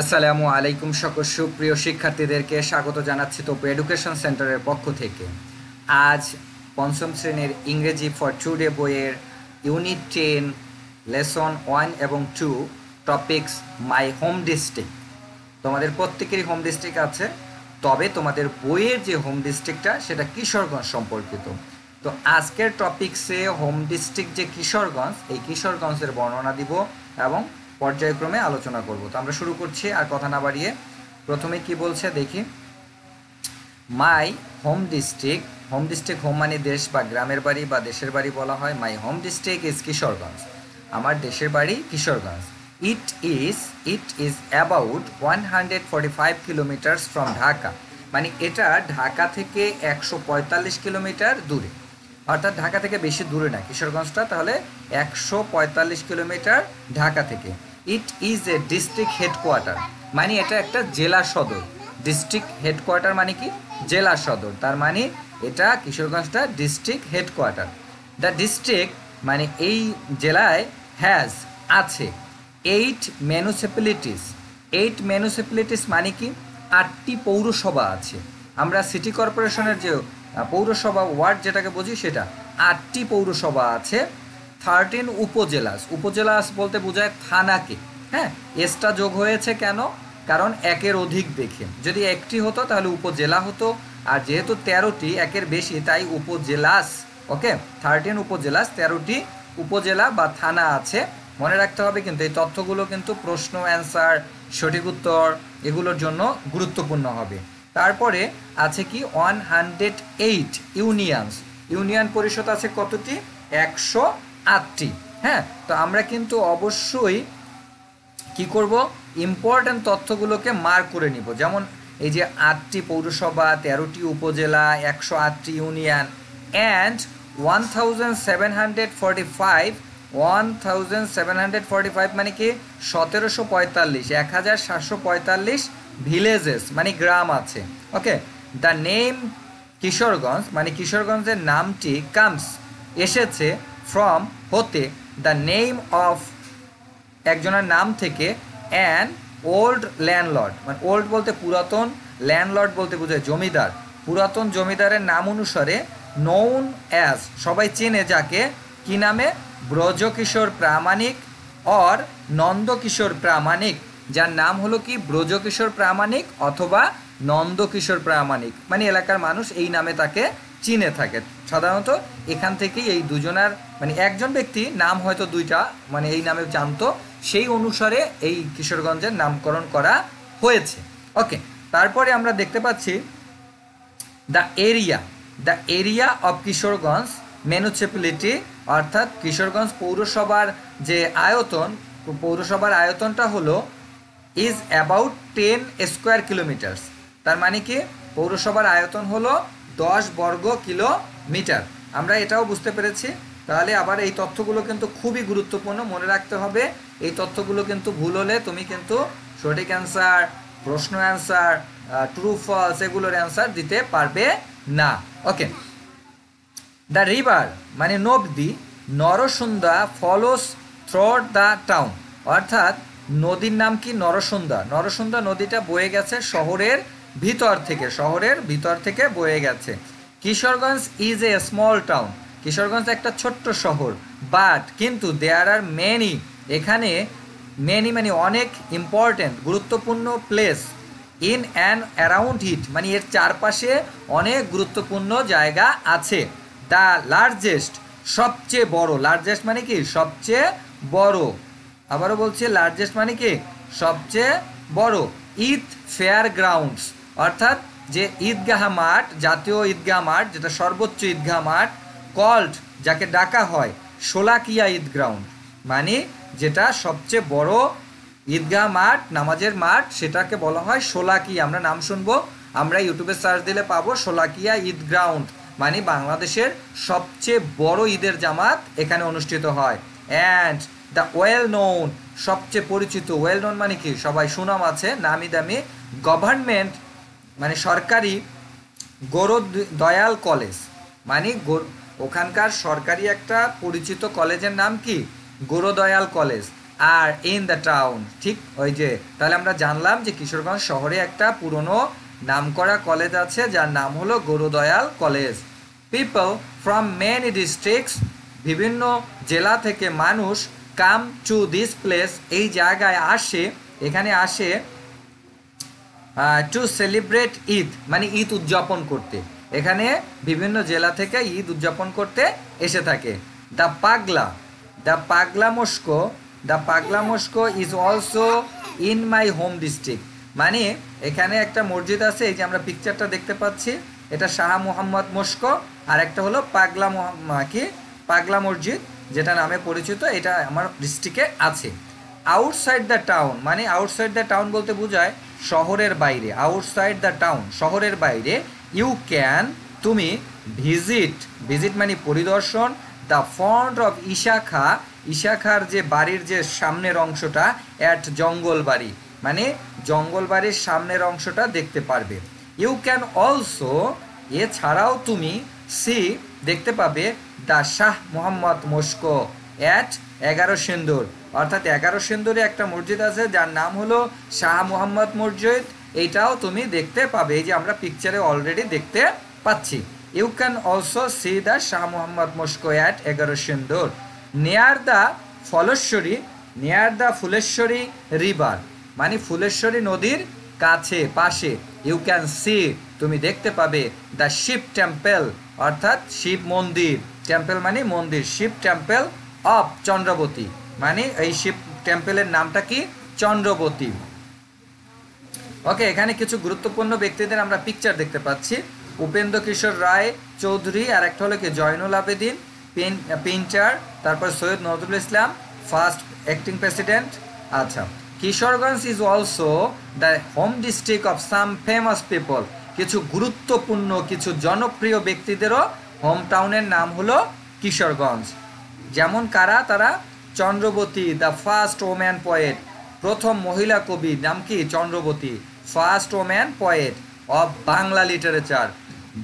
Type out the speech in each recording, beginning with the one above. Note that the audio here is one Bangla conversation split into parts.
আসসালামু আলাইকুম সকল সুপ্রিয় শিক্ষার্থীদেরকে স্বাগত জানাচ্ছি তো এডুকেশন সেন্টারের পক্ষ থেকে। আজ পঞ্চম শ্রেণির ইংরেজি ফর টুডে বইয়ের ইউনিট টেন, লেসন ওয়ান এবং two topics my home district. তোমাদের প্রত্যেকেরই হোম ডিস্ট্রিক্ট আছে, তবে তোমাদের বইয়ের যে হোম ডিস্ট্রিক্টটা সেটা কিশোরগঞ্জ সম্পর্কিত। তো আজকের টপিক্সে হোম ডিস্ট্রিক্ট যে কিশোরগঞ্জ, এই কিশোরগঞ্জের বর্ণনা দিব এবং পর্যায়ক্রমে আলোচনা করব। তো আমরা শুরু করছি, আর কথা না বাড়িয়ে প্রথমে কি বলছে দেখি। My home district home district home মানে দেশ বা গ্রামের বাড়ি বা দেশের বাড়ি বলা হয়। My home district is Kishoreganj. আমার দেশের বাড়ি Kishoreganj. It is it is about one hundred forty five kilometers from Dhaka. মানে এটা ঢাকা থেকে একশো পঁয়তাল্লিশ কিলোমিটার দূরে। অর্থাৎ ঢাকা থেকে বেশি দূরে না, কিশোরগঞ্জটা তাহলে একশো পঁয়তাল্লিশ কিলোমিটার ঢাকা থেকে। It is a district headquarter মানে এটা একটা জেলা সদর। ডিস্ট্রিক্ট হেডকোয়ার্টার মানে কি? জেলা সদর। তার মানে এটা কিশোরগঞ্জটা ডিস্ট্রিক্ট হেডকোয়ার্টার দ্য ডিস্ট্রিক্ট মানে এই জেলায় হ্যাজ আছে। এইট মিউনিসিপ্যালিটিস এইট মিউনিসিপ্যালিটিস মানে কি? আটটি পৌরসভা আছে। আমরা সিটি কর্পোরেশনের যে পৌরসভা ওয়ার্ড যেটাকে বুঝি সেটা। আটটি পৌরসভা আছে। থার্টিন উপজেলাস। উপজেলাস বলতে বোঝায় থানাকে। হ্যাঁ এসটা যোগ হয়েছে কেন? কারণ একের অধিক দেখে যদি একটি হতো, তাহলে উপজেলা হতো। আর যেহেতু তেরোটি, একের বেশি, তাই উপজেলাস, ওকে? থার্টিন উপজেলাস, তেরোটি উপজেলা বা থানা আছে। মনে রাখতে হবে কিন্তু, এই তথ্যগুলো কিন্তু প্রশ্ন, অ্যান্সার, সঠিক উত্তর এগুলোর জন্য গুরুত্বপূর্ণ হবে। তারপরে আছে কি? One hundred eight unions. Union Parishad আছে কতটি? একশো আটটি হ্যাঁ? তো আমরা কিন্তু অবশ্যই কি করব? ইম্পর্ট্যান্ট তথ্যগুলোকে মার্ক করে নিব। যেমন এই যে আটটি পৌরসভা, তেরোটি উপজেলা, একশো আটটি union and one thousand seven hundred forty five one thousand seven hundred forty five মানে কি? সতেরোশো পঁয়তাল্লিশ, এক হাজার সাতশো পঁয়তাল্লিশ ভিলেজেস মানে গ্রাম আছে। ওকে দ্য নেম কিশোরগঞ্জ মানে কিশোরগঞ্জের নামটি কামস, এসেছে ফ্রম হতে দ্য নেম অফ একজনের নাম থেকে অ্যান ওল্ড ল্যান্ডলর্ড মানে ওল্ড বলতে পুরাতন ল্যান্ডলর্ড বলতে বোঝায় জমিদার। পুরাতন জমিদারের নাম অনুসারে নৌন অ্যাজ সবাই চেনে যাকে, কি নামে? ব্রজকিশোর প্রামাণিক অর নন্দকিশোর প্রামাণিক। যার নাম হলো কি? ব্রজকিশোর প্রামাণিক অথবা নন্দকিশোর প্রামাণিক। মানে এলাকার মানুষ এই নামে তাকে চিনে থাকে। সাধারণত এখান থেকেই এই দুজনার মানে একজন ব্যক্তি নাম হয়তো দুইটা মানে এই নামে জানতো, সেই অনুসারে এই কিশোরগঞ্জের নামকরণ করা হয়েছে। ওকে তারপরে আমরা দেখতে পাচ্ছি the area the area of Kishoreganj municipality অর্থাৎ কিশোরগঞ্জ পৌরসভার যে আয়তন, পৌরসভার আয়তনটা হলো is about ten square kilometers তার মানে কি? পৌরসভার আয়তন হলো দশ বর্গ কিলোমিটার। আমরা এটাও বুঝতে পেরেছি। তাহলে আবার এই তথ্যগুলো কিন্তু খুবই গুরুত্বপূর্ণ। মনে রাখতে হবে, এই তথ্যগুলো কিন্তু ভুল হলে তুমি কিন্তু সঠিক অ্যান্সার প্রশ্ন অ্যান্সার ট্রু ফলস এগুলোর অ্যান্সার দিতে পারবে না। ওকে দ্য রিভার মানে নদী, Narasunda follows through the town অর্থাৎ নদীর নাম কি নরসুন্দা? নরসুন্দা নদীটা বয়ে গেছে শহরের ভিতর থেকে, শহরের ভিতর থেকে বয়ে গেছে। Kishoreganj is a small town Kishoreganj একটা ছোট্ট শহর বাট কিন্তু দেয়ার আর মেনি এখানে মেনি মানে অনেক ইম্পর্ট্যান্ট গুরুত্বপূর্ণ place in and around it মানে এর চারপাশে অনেক গুরুত্বপূর্ণ জায়গা আছে। দ্য লার্জেস্ট সবচেয়ে বড় লার্জেস্ট মানে কি? সবচেয়ে বড়। আবারও বলছি লার্জেস্ট মানে কি? সবচেয়ে বড় ইথ ফেয়ার গ্রাউন্ডস অর্থাৎ যে ঈদগাহ মাঠ, জাতীয় ঈদগাহ মাঠ, যেটা সর্বোচ্চ ঈদগাহ মাঠ কল্ড যাকে ডাকা হয় সোলাকিয়া ঈদ গ্রাউন্ড মানে যেটা সবচেয়ে বড় ঈদগাহ মাঠ, নামাজের মাঠ, সেটাকে বলা হয় সোলাকিয়া আমরা নাম শুনব, আমরা ইউটিউবে সার্চ দিলে পাবো সোলাকিয়া ঈদ গ্রাউন্ড মানে বাংলাদেশের সবচেয়ে বড় ঈদের জামাত এখানে অনুষ্ঠিত হয়। অ্যান্ড দ্য ওয়েল নোন সবচেয়ে পরিচিত ওয়েল নোন মানে কি? সবাই সুনাম আছে, নামি দামি গভর্নমেন্ট মানে সরকারি গৌর দয়াল কলেজ। মানে ওখানকার সরকারি একটা পরিচিত কলেজের নাম কি? গৌরদয়াল কলেজ। আর ইন দ্য টাউন ঠিক ওই যে, তাহলে আমরা জানলাম যে কিশোরগঞ্জ শহরে একটা পুরনো নামকরা কলেজ আছে, যার নাম হলো Gurudayal college. People from many districts বিভিন্ন জেলা থেকে মানুষ কাম টু দিস প্লেস এই জায়গায় আসে, এখানে আসে টু সেলিব্রেট ঈদ মানে ঈদ উদযাপন করতে। এখানে বিভিন্ন জেলা থেকে ঈদ উদযাপন করতে এসে থাকে। The Pagla the Pagla mosque the Pagla mosque is also in my home district মানে এখানে একটা মসজিদ আছে, এই যে আমরা পিকচারটা দেখতে পাচ্ছি। এটা শাহ মোহাম্মদ মস্কো, আর একটা হলো পাগলা কি? পাগলা মসজিদ, যেটা নামে পরিচিত, এটা আমার ডিস্ট্রিক্টে আছে। আউটসাইড দ্য টাউন মানে আউটসাইড দ্য টাউন বলতে বোঝায় শহরের বাইরে আউটসাইড দ্য টাউন শহরের বাইরে ইউ ক্যান তুমি ভিজিট ভিজিট মানে পরিদর্শন দ্য ফ্রন্ট অফ ইশাখা ইশাখার যে বাড়ির যে সামনের অংশটা অ্যাট জঙ্গল বাড়ি মানে জঙ্গল বাড়ির সামনের অংশটা দেখতে পারবে। ইউ ক্যান অলসো এছাড়াও তুমি সি দেখতে পাবে the Shah Mohammad mosque at Egarosindur. অর্থাৎ এগারো সিন্দুরে একটা মসজিদ আছে, যার নাম হলো শাহ মোহাম্মদ মসজিদ। এইটাও তুমি দেখতে পাবে, এই যে আমরা পিকচারে অলরেডি দেখতে পাচ্ছি। You can also see the Shah Mohammad mosque at Egarosindur. Near the Phuleshwari near the Phuleshwari river মানে ফুলেশ্বরী নদীর কাছে, পাশে। ইউ ক্যান সি তুমি দেখতে পাবে দ্য শিব টেম্পেল অর্থাৎ শিব মন্দির। টেম্পেল মানে মন্দির, শিব টেম্পেল অফ চন্দ্রবতী। মানে এই শিব টেম্পেলের নামটা কি? চন্দ্রবতী। ওকে এখানে কিছু গুরুত্বপূর্ণ ব্যক্তিদের আমরা পিকচার দেখতে পাচ্ছি। উপেন্দ্র কিশোর রায় চৌধুরী, আর একটা হলো কি, জয়নুল আবেদিন পেইন্টার তারপর Syed Nazrul Islam first acting president আচ্ছা Kishoreganj is also the home district of some famous people কিছু গুরুত্বপূর্ণ, কিছু জনপ্রিয় ব্যক্তিদেরও হোম টাউনের নাম হলো কিশোরগঞ্জ। যেমন কারা? তারা Chandrabati, the first woman poet. প্রথম মহিলা কবি নাম কি? Chandrabati. First woman poet of Bangla literature.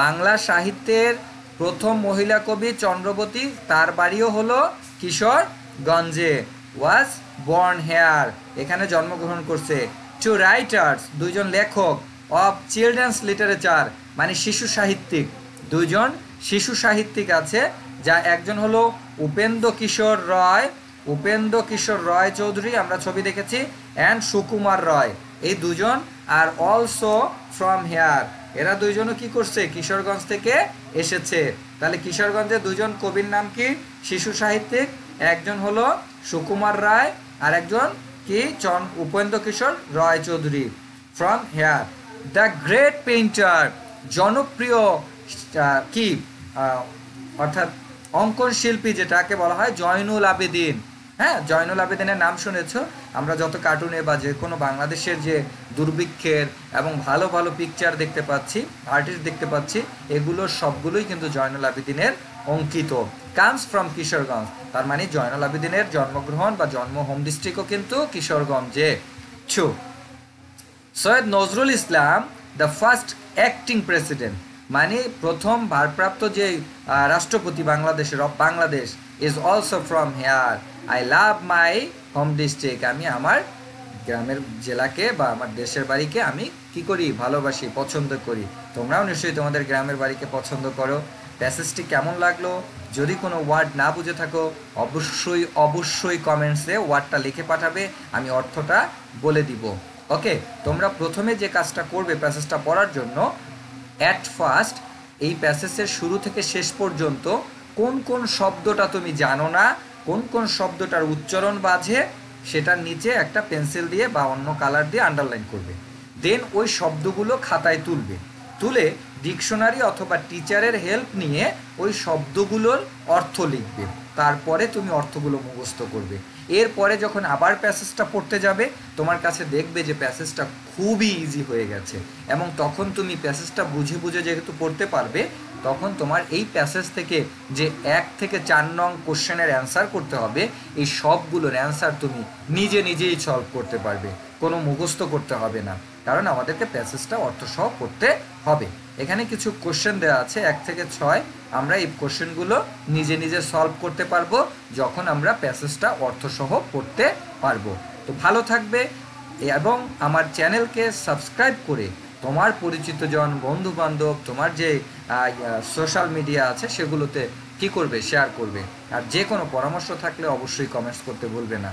Bangla সাহিত্যের প্রথম মহিলা কবি চন্দ্রবতী, তার বাড়িও হলো কিশোরগঞ্জে। ওয়াজ বর্ন হেয়ার এখানে জন্মগ্রহণ করছে। টু রাইটার্স দুইজন লেখক অফ চিলড্রেন্স লিটারেচার মানে শিশু সাহিত্যিক। দুইজন শিশু সাহিত্যিক আছে, যা একজন হলো উপেন্দ্র কিশোর রয় উপেন্দ্র কিশোর রয় চৌধুরী আমরা ছবি দেখেছি অ্যান্ড সুকুমার রয়। এই দুজন আর অলসো ফ্রম হেয়ার এরা দুইজনও কি করছে? কিশোরগঞ্জ থেকে এসেছে। তাহলে কিশোরগঞ্জে দুজন কবির নাম কি? শিশু সাহিত্যিক। একজন হলো সুকুমার রায়, আর একজন কি? চন Upendra Kishore Roy Chowdhury. From here the great painter জনপ্রিয় কি? অর্থাৎ অঙ্কন শিল্পী যেটাকে বলা হয়, জয়নুল আবেদিন। হ্যাঁ জয়নুল আবেদিনের নাম শুনেছ? আমরা যত কার্টুনে বা যে কোনো বাংলাদেশের যে দুর্ভিক্ষের এবং ভালো ভালো পিকচার দেখতে পাচ্ছি আর্টিস্ট দেখতে পাচ্ছি এগুলোর সবগুলোই কিন্তু জয়নুল আবেদিনের অঙ্কিত। Comes from Kishoreganj. তার মানে জয়নুল আবেদিনের জন্মগ্রহণ বা জন্ম হোম ডিস্ট্রিক্টও কিন্তু কিশোরগঞ্জে। ছু। Syed Nazrul Islam the first acting president মানে প্রথম ভারপ্রাপ্ত যে রাষ্ট্রপতি বাংলাদেশের Bangladesh is also from here I love my home district আমি আমার গ্রামের জেলাকে বা আমার দেশের বাড়িকে আমি কি করি? ভালোবাসি, পছন্দ করি। তোমরাও নিশ্চয়ই তোমাদের গ্রামের বাড়িকে পছন্দ করো। প্যাসেজটি কেমন লাগল? যদি কোনো ওয়ার্ড না বুঝে থাকো, অবশ্যই অবশ্যই কমেন্টসে ওয়ার্ডটা লিখে পাঠাবে। আমি অর্থটা বলে দিব। ওকে তোমরা প্রথমে যে কাজটা করবে প্যাসেজটা পড়ার জন্য অ্যাট ফার্স্ট এই প্যাসেজের শুরু থেকে শেষ পর্যন্ত কোন কোন শব্দটা তুমি জানো না কোন কোন শব্দটার উচ্চারণ বাজে সেটার নিচে একটা পেন্সিল দিয়ে বা অন্য কালার দিয়ে আন্ডারলাইন করবে। দেন ওই শব্দগুলো খাতায় তুলবে। তুলে ডিকশনারি অথবা টিচারের হেল্প নিয়ে ওই শব্দগুলোর অর্থ লিখবে। তারপরে তুমি অর্থগুলো মুখস্থ করবে। এরপরে যখন আবার প্যাসেজটা পড়তে যাবে, তোমার কাছে দেখবে যে প্যাসেজটা খুবই ইজি হয়ে গেছে। এবং তখন তুমি প্যাসেজটা বুঝে বুঝে যেহেতু পড়তে পারবে তখন তোমার এই প্যাসেজ থেকে যে এক থেকে চার নং কোশ্চেনের অ্যান্সার করতে হবে, এই সবগুলোর অ্যান্সার তুমি নিজে নিজেই সলভ করতে পারবে, কোনো মুখস্থ করতে হবে না। কারণ আমাদেরকে প্যাসেজটা অর্থসহ করতে হবে। এখানে কিছু কোশ্চেন দেওয়া আছে, এক থেকে ছয়, আমরা এই কোশ্চেনগুলো নিজে নিজে সলভ করতে পারব, যখন আমরা প্যাসেজটা অর্থসহ পড়তে পারব। তো ভালো থাকবে, এবং আমার চ্যানেলকে সাবস্ক্রাইব করে তোমার পরিচিত জন বন্ধু তোমার যে সোশ্যাল মিডিয়া আছে, সেগুলোতে কি করবে শেয়ার করবে। আর যে কোনো পরামর্শ থাকলে অবশ্যই কমেন্টস করতে ভুলবে না।